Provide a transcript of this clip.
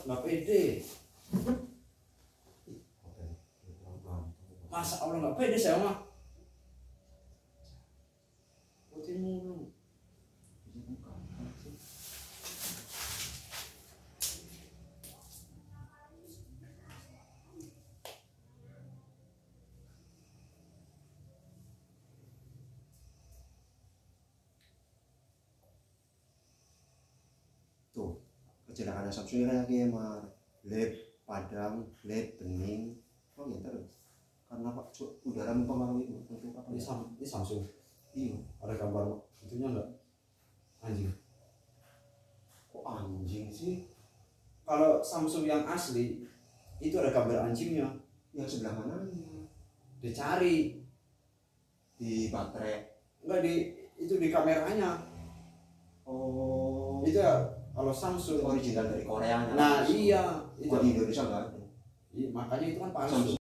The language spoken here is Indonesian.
nggak pede masa Allah nggak pede saya mah? Putih mulu. Tuh kecelakaan Samsung kayak gimana led padam led bening. Oh ya terus karena pak udara mempengaruhi itu. Untuk apa? Ini, ya sam ini Samsung. Iya. Ada gambar itunya enggak anjing. Kok anjing sih? Kalau Samsung yang asli itu ada gambar anjingnya. Yang sebelah mananya dicari di baterai. Enggak di itu di kameranya. Oh. Itu ya kalau Samsung original dari Korea nah iya. Itu di Indonesia nggak ada. Iya, makanya itu kan palsu